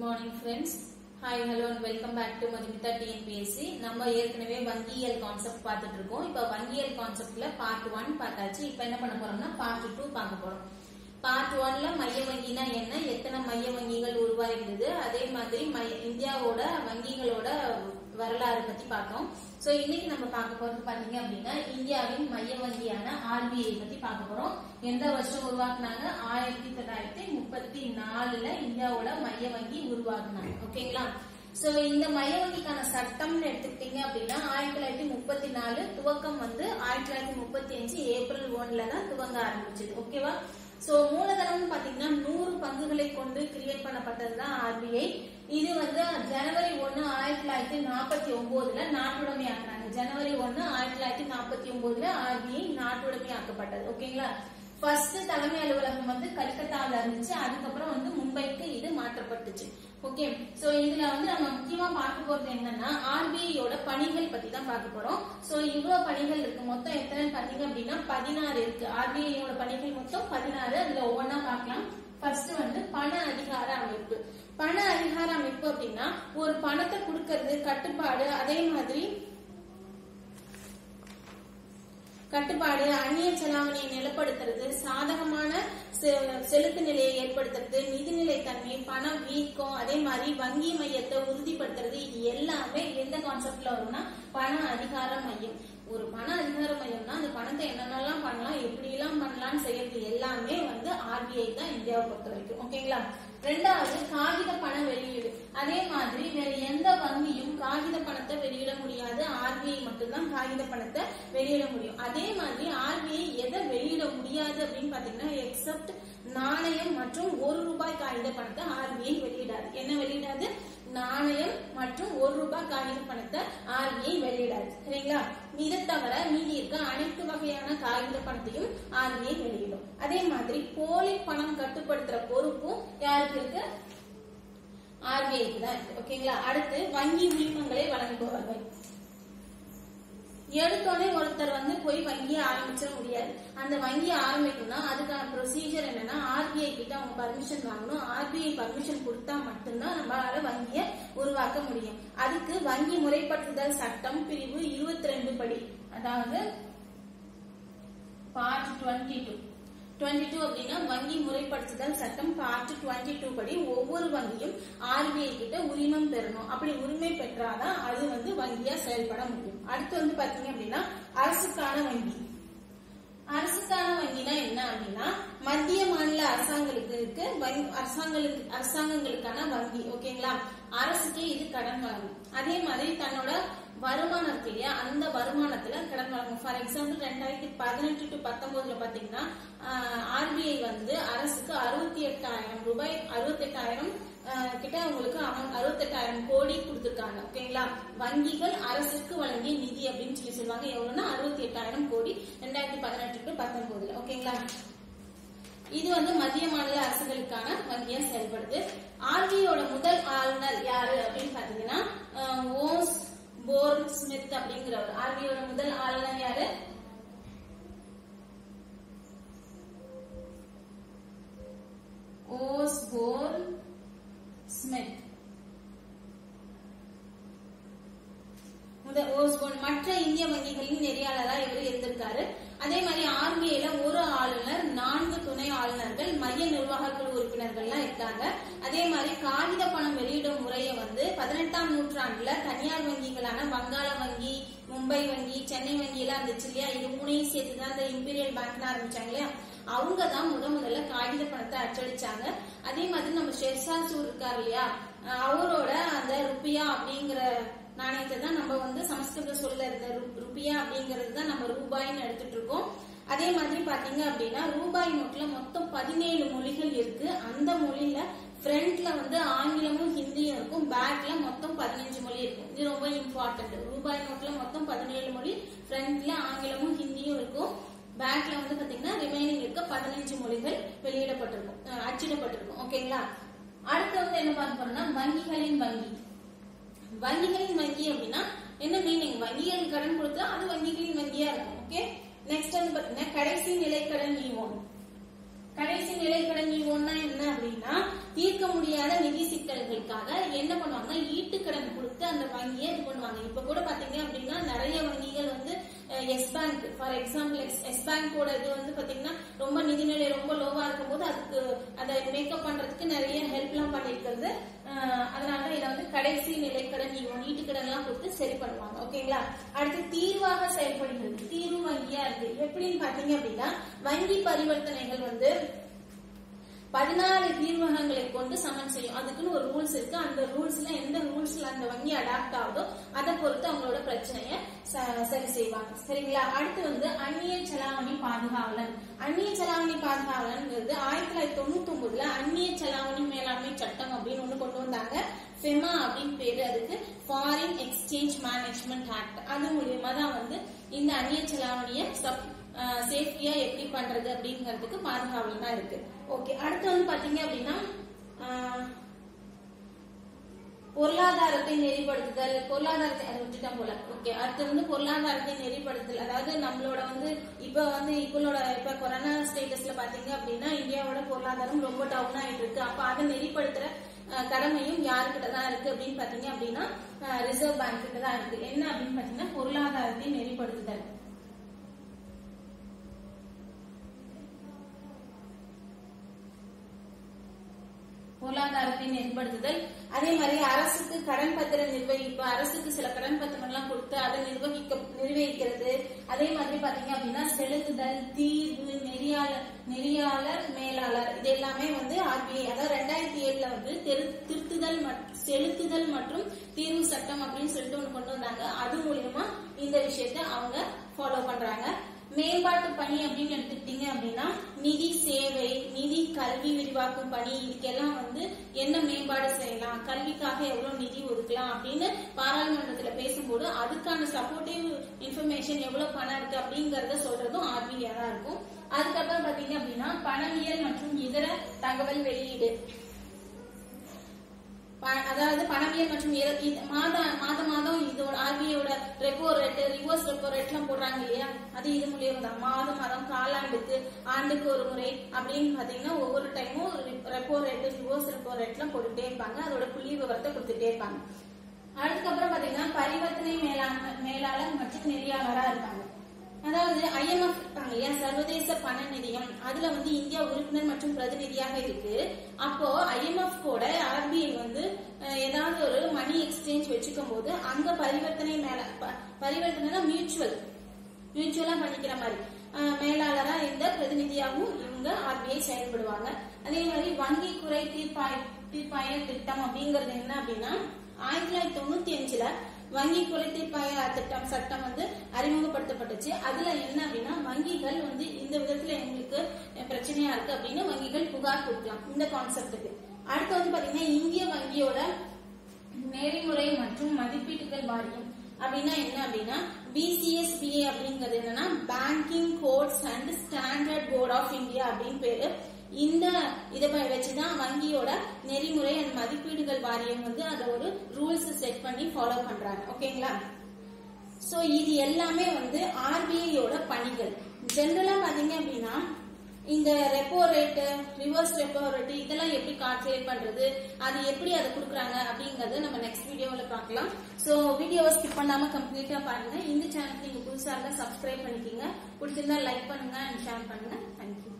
Morning friends hi hello and welcome back to Madhumitha TNPSC நம்ம ஏற்கனவே வங்கியல் concept பார்த்துட்டு இருக்கோம் இப்போ வங்கியல் கான்செப்ட்ல பார்ட் ஒன் பார்த்தாச்சு. இப்போ என்ன பண்ண போறோம்னா பார்ட் டூ பார்க்க போறோம். பார்ட் ஒன்ல மைய வங்கினா என்ன? எத்தனை மைய வங்கிகள் உருவாயிருந்தது? அதே மாதிரி இந்தியாவோட வங்கிகளோட வரலாறு பத்தி பார்த்தோம் சோ இன்னைக்கு நம்ம பார்க்க போறது பாத்தீங்க அப்படின்னா இந்தியாவின் மைய வங்கியான ஆர்பிஐ பத்தி பார்க்க போறோம். எந்த வருஷம் உருவாக்குனாங்க? ஆயிரத்தி தொள்ளாயிரத்தி முப்பத்தி நாலுல இந்தியாவோட மைய வங்கி உருவாக்குனாங்க. ஓகேங்களா? சோ இந்த மைய வங்கிக்கான சட்டம்னு எடுத்துக்கிட்டீங்க அப்படின்னா ஆயிரத்தி தொள்ளாயிரத்தி முப்பத்தி நாலு துவக்கம் வந்து ஆயிரத்தி தொள்ளாயிரத்தி முப்பத்தி அஞ்சு ஏப்ரல் ஒன்ல தான் துவங்க ஆரம்பிச்சது. ஓகேவா? சோ மூலதனம்னு பாத்தீங்கன்னா நூறு பங்குகளை கொண்டு கிரியேட் பண்ணப்பட்டது தான் ஆர்பிஐ இது வந்து ஜனவரி ஒன்னு ஆயிரத்தி தொள்ளாயிரத்தி நாற்பத்தி ஒன்பதுல நாட்டுடைமை ஆக்குறாங்க ஜனவரி ஒன்னு ஆயிரத்தி தொள்ளாயிரத்தி நாற்பத்தி ஒன்பதுல ஆர்பிஐ நாட்டுடைமை ஆக்கப்பட்டது ஓகேங்களா ஃபர்ஸ்ட் தலைமை அலுவலகம் வந்து கல்கத்தாவில் இருந்துச்சு. அதுக்கப்புறம் வந்து மும்பைக்கு இது மாற்றப்பட்டுச்சு. ஓகே சோ இதுல வந்து நம்ம முக்கியமா பார்க்க போறது என்னன்னா ஆர்பிஐயோட பணிகள் பத்தி தான் பார்க்க போறோம். சோ இவ்வளவு பணிகள் இருக்கு. மொத்தம் எத்தனை பாத்தீங்க அப்படின்னா பதினாறு இருக்கு. ஆர்பிஐயோட பணிகள் மொத்தம் பதினாறு. அதுல ஒவ்வொன்னா பார்க்கலாம். ஃபர்ஸ்ட் வந்து பண அதிகார அமைப்பு. பண அதிகார அமைப்பு அப்படின்னா ஒரு பணத்தை கொடுக்கறது கட்டுப்பாடு அதே மாதிரி கட்டுப்பாடு அந்நிய செலாவணியை நிலப்படுத்துறது சாதகமான செ- செலுத்து நிலையை ஏற்படுத்துறது நிதிநிலை தன்மை பண வீக்கம் அதே மாதிரி வங்கி மையத்தை உறுதிப்படுத்துறது இது எல்லாமே எந்த கான்செப்ட்ல வரும்னா பண அதிகார மையம். ஒரு பண அதிகார மையம்னா அந்த பணத்தை என்னென்னலாம் பண்ணலாம் எப்படி எல்லாம் பண்ணலாம்னு செய்யறது எல்லாமே வந்து ஆர்பிஐ தான் இந்தியாவை பொறுத்த வரைக்கும் ஓகேங்களா ரெண்டாவது காகித பண வெளியீடு. அதே மாதிரி வேற எந்த வங்கியும் காகித பணத்தை வெளியிட முடியாது. ஆர்பிஐ மட்டும்தான் காகித பணத்தை வெளியிட முடியும். அதே மாதிரி ஆர்பிஐ எதை வெளியிட முடியாது அப்படின்னு பாத்தீங்கன்னா எக்ஸப்ட் நாணயம் மற்றும் ஒரு ரூபாய் காகித பணத்தை ஆர்பிஐ வெளியிடாது. என்ன வெளியிடாது? நாணயம் மற்றும் ஒரு ரூபாய் காகித பணத்தை ஆர்பிஐ வெளியிடாது. சரிங்களா? இதை தவிர மீதி இருக்க அனைத்து வகையான காகித பணத்தையும் ஆர்பிஐ வெளியிடும். அதே மாதிரி போலி பணம் கட்டுப்படுத்துற பொறுப்பும் யாருக்கு இருக்கு? ஆர்பிஐக்கு தான் இருக்கு. ஓகேங்களா? அடுத்து வங்கி உரிமங்களை வழங்குபவர்கள். எடுத்தோடனே ஒருத்தர் வந்து போய் வங்கியை ஆரம்பிச்சிட முடியாது. அந்த வங்கியை ஆரம்பிக்கணும்னா அதுக்கான ப்ரொசீஜர் என்னன்னா ஆர்பிஐ கிட்ட அவங்க பர்மிஷன் வாங்கணும். ஆர்பிஐ பர்மிஷன் கொடுத்தா மட்டும்தான் நம்மளால வங்கியை உருவாக்க முடியும். அதுக்கு வங்கி முறைப்படுத்துதல் சட்டம் பிரிவு இருபத்தி ரெண்டு படி. அதாவது part twenty two. Twenty two அப்படின்னா வங்கி முறைப்படுத்துதல் சட்டம் பார்ட் டுவெண்ட்டி டூ படி ஒவ்வொரு வங்கியும் ஆர்பிஐ கிட்ட உரிமம் பெறணும். அப்படி உரிமை பெற்றாதான் அது வந்து வங்கியா செயல்பட முடியும். அடுத்து வந்து பாத்தீங்க அப்படின்னா அரசுக்கான வங்கி. அரசுக்கான வங்கினா என்ன அப்படின்னா மத்திய மாநில அரசாங்கங்களுக்கு வங்கி- அரசாங்களுக்கு அரசாங்கங்களுக்கான வங்கி. ஓகேங்களா? அரசுக்கே இது கடன் வழங்கும் அதே மாதிரி தன்னோட வருமானம் இருக்கு இல்லையா? அந்த வருமானத்துல கடன் வழங்கும். ஃபார் எக்ஸாம்பிள் ரெண்டாயிரத்தி பதினெட்டு டு பத்தொன்பதுல பாத்தீங்கன்னா ஆர்பிஐ வந்து அரசுக்கு அறுபத்தி எட்டாயிரம் ரூபாய் அறுபத்தி எட்டாயிரம் கிட்ட உங்களுக்கு அறுபத்தெட்டாயிரம் கோடி கொடுத்துருக்காங்க. ஓகேங்களா? வங்கிகள் அரசுக்கு வழங்கிய நிதி அப்படின்னு சொல்லி சொல்லுவாங்க. எவ்வளவுன்னா அறுபத்தி எட்டாயிரம் கோடி ரெண்டாயிரத்தி பதினெட்டு டு பத்தொன்பதுல. ஓகேங்களா? இது வந்து மத்திய மாநில அரசுகளுக்கான வங்கியா செயல்படுது. ஆர்பிஐயோட முதல் ஆளுநர் யாரு அப்படின்னு பாத்தீங்கன்னா ஓஸ் போர் ஸ்மித் அப்படிங்கிறவர். ஆர்வியோட முதல் ஆளுநர் யாரு? ஓஸ் போர் ஸ்மித் முத ஓஸ்போன் மற்ற இந்திய வங்கிகளின் நெறியாளரா இவர் இருந்திருக்காரு. அதே மாதிரி ஆர்பிஐல ஒரு ஆளுநர் நான்கு துணை ஆளுநர்கள் மைய நிர்வாக குழு உறுப்பினர்கள்லாம் இருக்காங்க. அதே மாதிரி காகித பணம் வெளியிடும் முறையை வந்து பதினெட்டாம் நூற்றாண்டுல தனியார் வங்கிகளான வங்காள வங்கி மும்பை வங்கி சென்னை வங்கி எல்லாம் இருந்துச்சு இல்லையா? இது மூணையும் சேர்த்து தான் இந்த இம்பீரியல் பேங்க்னு ஆரம்பிச்சாங்க இல்லையா? அவங்க தான் முத முதல்ல காகித பணத்தை அச்சடிச்சாங்க. அதே மாதிரி நம்ம ஷெர்ஷா சூர் இருக்கார் இல்லையா? அவரோட அந்த ருப்பியா அப்படிங்கிற நாணயத்தை தான் நம்ம வந்து சமஸ்கிருத சொல்ல இருந்த ருப்பியா அப்படிங்கிறது தான் நம்ம ரூபாய்னு எடுத்துட்டு இருக்கோம். அதே மாதிரி பாத்தீங்க அப்படின்னா ரூபாய் நோட்டுல மொத்தம் பதினேழு மொழிகள் இருக்கு. அந்த மொழியில ஃப்ரண்ட்ல வந்து ஆங்கிலமும் ஹிந்தியும் இருக்கும் பேக்ல மொத்தம் பதினஞ்சு மொழி இருக்கும். இது ரொம்ப இம்பார்ட்டன்ட் ரூபாய் நோட்ல மொத்தம் பதினேழு மொழி ஃப்ரண்ட்ல ஆங்கிலமும் ஹிந்தியும் இருக்கும். பேக்ல வந்து பாத்தீங்கன்னா ரிமைனிங் இருக்க பதினஞ்சு மொழிகள் வெளியிடப்பட்டிருக்கும். அச்சிடப்பட்டிருக்கும். ஓகேங்களா அடுத்து வந்து என்ன பார்க்க போறோம்னா வங்கிகளின் வங்கி. வங்கிகளின் வங்கி அப்படின்னா என்ன மீனிங் வங்கிகள் கடன் கொடுத்தா அது வங்கிகளின் வங்கியா இருக்கும். ஓகே நெக்ஸ்ட் வந்து பாத்தீங்கன்னா கடைசி நிலை கடன் ஈவோன் கடைசி நிலை நிலைக்கடன் ஈவோன்னா என்ன அப்படின்னா தீர்க்க முடியாத நிதி சிக்கல்களுக்காக என்ன பண்ணுவாங்க கடன் கொடுத்து அந்த வங்கியை இது பண்ணுவாங்க. இப்ப கூட பாத்தீங்க அப்படின்னா நிறைய வங்கி Yes Bank for example Yes பேங்கோட இது வந்து பாத்தீங்கன்னா ரொம்ப நிதிநிலை ரொம்ப லோவா இருக்கும்போது அதுக்கு அதை மேக்கப் பண்றதுக்கு நிறைய ஹெல்ப் எல்லாம் பண்ணிருக்கிறது அதனால இதை வந்து கடைசி நிலைக்கடன் நீட்டுக்கடன் எல்லாம் கொடுத்து சரி பண்ணுவாங்க. ஓகேங்களா அடுத்து தீர்வாக செயல்படுகிறது. தீர்வு வங்கியா இருக்கு. எப்படின்னு பாத்தீங்க அப்படின்னா வங்கி பரிவர்த்தனைகள் வந்து பதினாலு தீர்வகங்களை கொண்டு சமன் செய்யும். அதுக்குன்னு ஒரு ரூல்ஸ் இருக்கு. அந்த ரூல்ஸ்ல எந்த ரூல்ஸ்ல அந்த வங்கி அடாப்ட் ஆகுதோ அதை பொறுத்து அவங்களோட பிரச்சனைய ச- சரி செய்வாங்க. சரிங்களா? அடுத்து வந்து அந்நிய செலாவணி பாதுகாவலன். அந்நிய செலாவணி பாதுகாவலன்ங்கிறது ஆயிரத்தி தொள்ளாயிரத்தி தொண்ணூத்தி ஒன்பதுல அந்நிய செலாவணி மேலாண்மை சட்டம் அப்படின்னு ஒண்ணு கொண்டு வந்தாங்க. ஃபெமா அப்படின்னு பேரு. அதுக்கு ஃபாரின் எக்ஸ்சேஞ்ச் மேனேஜ்மெண்ட் ஆக்ட் அது மூலியமா தான் வந்து இந்த அந்நிய செலாவணியை சப் சேஃப்டியா எப்படி பண்றது அப்படிங்கிறதுக்கு தான் இருக்கு. ஓகே அடுத்து வந்து பாத்தீங்க அப்படின்னா ஆஹ், பொருளாதாரத்தை நெறிப்படுத்துதல் பொருளாதாரத்தை அதை போல. ஓகே அடுத்து வந்து பொருளாதாரத்தை நெறிப்படுத்துதல். அதாவது நம்மளோட வந்து இப்ப வந்து இப்பளோட இப்ப கொரோனா ஸ்டேட்டஸ்ல பாத்தீங்க அப்படின்னா இந்தியாவோட பொருளாதாரம் ரொம்ப டவுன் ஆயிட்டு இருக்கு. அப்ப அதை நெறிப்படுத்துற கடமையும் யாருக்கிட்ட தான் இருக்கு அப்படின்னு பாத்தீங்க அப்படின்னா ரிசர்வ் பேங்க் கிட்ட தான் இருக்கு. என்ன அப்படின்னு பாத்தீங்கன்னா பொருளாதாரத்தை நெறிப்படுத்துதல். பொருளாதாரத்தை மேம்படுத்துதல் அதே மாதிரி அரசுக்கு கடன் பத்திரம் நிர்வகிப்பு அரசுக்கு சில கடன் பத்திரம் எல்லாம் கொடுத்து அதை நிர்வகிக்க நிர்வகிக்கிறது. அதே மாதிரி பாத்தீங்க அப்படின்னா செலுத்துதல் தீர்வு நெறியாளர் நெறியாளர் மேலாளர் இது எல்லாமே வந்து ஆர்பிஐ. அதாவது ரெண்டாயிரத்தி ஏழுல வந்து திருத்துதல் செலுத்துதல் மற்றும் தீர்வு சட்டம் அப்படின்னு சொல்லிட்டு ஒண்ணு கொண்டு வந்தாங்க. அது மூலியமா இந்த விஷயத்த அவங்க ஃபாலோ பண்றாங்க. மேம்பாட்டு பணி அப்படின்னு எடுத்துக்கிட்டீங்க அப்படின்னா நிதி சேவை நிதி கல்வி விரிவாக்கும் பணி இதுக்கெல்லாம் வந்து என்ன மேம்பாடு செய்யலாம்? கல்விக்காக எவ்வளவு நிதி ஒதுக்கலாம் அப்படின்னு பாராளுமன்றத்துல பேசும்போது அதுக்கான சப்போர்ட்டிவ் இன்ஃபர்மேஷன் எவ்வளவு பணம் இருக்கு அப்படிங்கறத சொல்றதும் ஆர்பிஐ தான் இருக்கும். அதுக்கப்புறம் பாத்தீங்க அப்படின்னா பணவியல் மற்றும் இதர தகவல் வெளியீடு. ப- அதாவது பணவியல் மற்றும் மாத மாதம் இதோட ஆர்பிஐயோட ரேட் ரிவர்ஸ் ரேட் எல்லாம் போடுறாங்க இல்லையா அது இது மூலியம் தான் மாதம் மாதம் காலாண்டுக்கு ஆண்டுக்கு ஒரு முறை அப்படின்னு பாத்தீங்கன்னா ஒவ்வொரு டைமும் repo rate reverse repo rate எல்லாம் போட்டுட்டே இருப்பாங்க அதோட புள்ளி விவரத்தை கொடுத்துட்டே இருப்பாங்க அதுக்கப்புறம் பாத்தீங்கன்னா பரிவர்த்தனை மேலாண்மை மேலாளர் மற்றும் நெறியாளரா இருப்பாங்க அதாவது ஐஎம்எஃப் இருக்காங்க இல்லையா? சர்வதேச பண நிதியம். அதுல வந்து இந்தியா உறுப்பினர் மற்றும் பிரதிநிதியாக இருக்கு. அப்போ ஐஎம்எஃப் கூட ஆர்பிஐ வந்து ஏதாவது ஒரு மணி எக்ஸ்சேஞ்ச் வச்சுக்கும் போது அங்க பரிவர்த்தனை மேல பரிவர்த்தனை பரிவர்த்தனைனா மியூச்சுவல் மியூச்சுவலா பண்ணிக்கிற மாதிரி. மேலாளரா இந்த பிரதிநிதியாகவும் இவங்க ஆர்பிஐ செயல்படுவாங்க. அதே மாதிரி வங்கி குறை தீர்ப்பாய தீர்ப்பாய திட்டம் அப்படிங்கறது என்ன அப்படின்னா ஆயிரத்தி தொள்ளாயிரத்தி தொண்ணூத்தி அஞ்சுல வங்கி குறை தீர்ப்பாய திட்டம் சட்டம் வந்து அறிமுகப்படுத்தப்பட்டுச்சு. அதுல என்ன அப்படின்னா வங்கிகள் வந்து இந்த விதத்துல எங்களுக்கு பிரச்சனையா இருக்கு அப்படின்னு வங்கிகள் புகார் கொடுக்கலாம். இந்த கான்செப்டுக்கு அடுத்து வந்து பாத்தீங்கன்னா இந்திய வங்கியோட நெறிமுறை மற்றும் மதிப்பீட்டுகள் வாரியம் அப்படின்னா என்ன அப்படின்னா பிசிஎஸ்பிஏ அப்படிங்கிறது என்னன்னா banking codes and standard board of India அப்படின்னு பேரு. இந்த இதை வச்சுதான் வங்கியோட நெறிமுறை அண்ட் மதிப்பீடுகள் வாரியம் வந்து அதை ஒரு ரூல்ஸ் செட் பண்ணி ஃபாலோ பண்றாங்க. ஓகேங்களா சோ இது எல்லாமே வந்து ஆர்பிஐயோட பணிகள். ஜெனரலா பாத்தீங்க அப்படின்னா இந்த repo rate reverse repo rate இதெல்லாம் எப்படி கால்குலேட் பண்றது அது எப்படி அதை கொடுக்குறாங்க அப்படிங்கறத நம்ம நெக்ஸ்ட் வீடியோவில் பார்க்கலாம் சோ வீடியோவை ஸ்கிப் பண்ணாம கம்ப்ளீட்டா பாருங்க. இந்த சேனல் நீங்க புதுசாக இருந்தால் சப்ஸ்கிரைப் பண்ணிக்கிங்க. பிடிச்சிருந்தா லைக் பண்ணுங்க அண்ட் ஷேர் பண்ணுங்க. தேங்க்யூ